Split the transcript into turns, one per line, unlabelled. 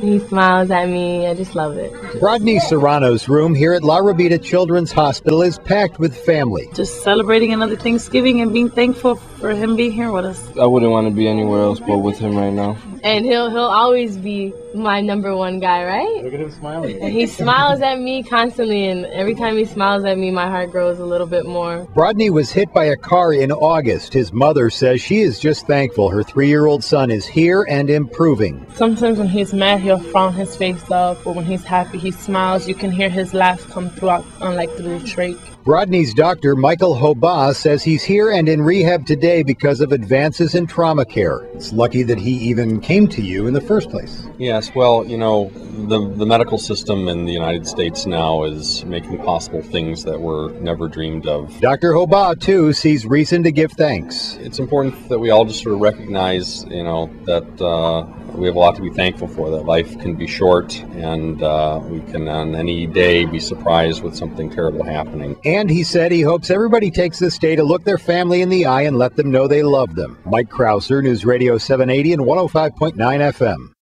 He smiles at me. I just love it.
Brodney Serrano's room here at La Rabida Children's Hospital is packed with family.
Just celebrating another Thanksgiving and being thankful for him being here with us.
I wouldn't want to be anywhere else but with him right now.
And he'll he'll always be my number one guy, right?
Look at him smiling.
And he smiles at me constantly, and every time he smiles at me, my heart grows a little bit more.
Brodney was hit by a car in August. His mother says she is just thankful her three-year-old son is here and improving.
Sometimes when he's mad, he'll frown his face up, but when he's happy, he smiles. You can hear his laugh come throughout, on like through the trach.
Brodney's doctor, Michael Hoba, says he's here and in rehab today because of advances in trauma care. It's lucky that he even came to you in the first place.
Yes, well, you know, the, the medical system in the United States now is making possible things that were never dreamed of.
Dr. Hoba, too, sees reason to give thanks.
It's important that we all just sort of recognize, you know, that uh, we have a lot to be thankful for, that life can be short and uh, we can on any day be surprised with something terrible happening.
And he said he hopes everybody takes this day to look their family in the eye and let them know they love them. Mike Krauser, News Radio 780 and 105.9 FM.